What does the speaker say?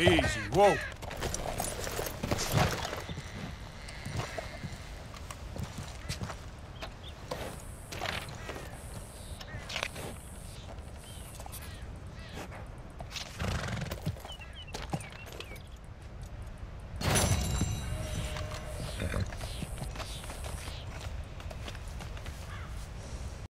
Easy, whoa.